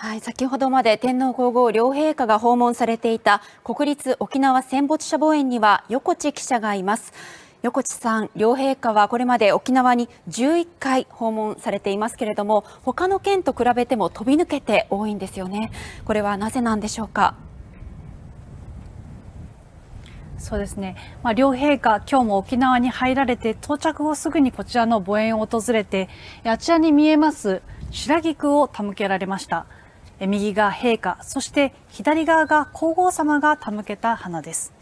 はい、先ほどまで天皇皇后両陛下が訪問されていた国立沖縄戦没者墓苑には横地記者がいます。横地さん、両陛下はこれまで沖縄に11回訪問されていますけれども、他の県と比べても飛び抜けて多いんですよね。これはなぜなんでしょうか？そうですね、まあ、両陛下、今日も沖縄に入られて到着後すぐにこちらの墓苑を訪れてあちらに見えます白菊を手向けられました右が陛下そして左側が皇后さまが手向けた花です。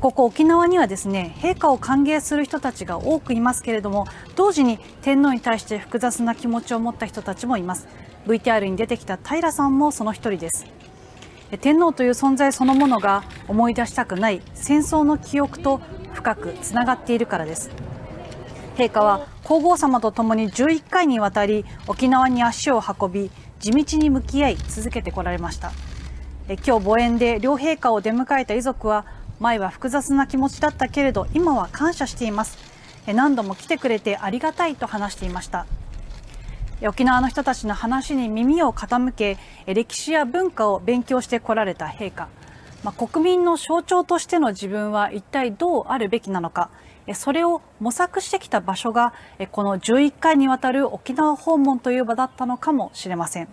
ここ沖縄にはですね陛下を歓迎する人たちが多くいますけれども同時に天皇に対して複雑な気持ちを持った人たちもいます。VTR に出てきた平さんもその一人です。天皇という存在そのものが思い出したくない戦争の記憶と深くつながっているからです。陛下は皇后さまと共に11回にわたり沖縄に足を運び地道に向き合い続けてこられました。今日墓園で両陛下を出迎えた遺族は前は複雑な気持ちだったけれど今は感謝しています。何度も来てくれてありがたいと話していました。沖縄の人たちの話に耳を傾け歴史や文化を勉強してこられた陛下、まあ、国民の象徴としての自分は一体どうあるべきなのかそれを模索してきた場所がこの11回にわたる沖縄訪問という場だったのかもしれません。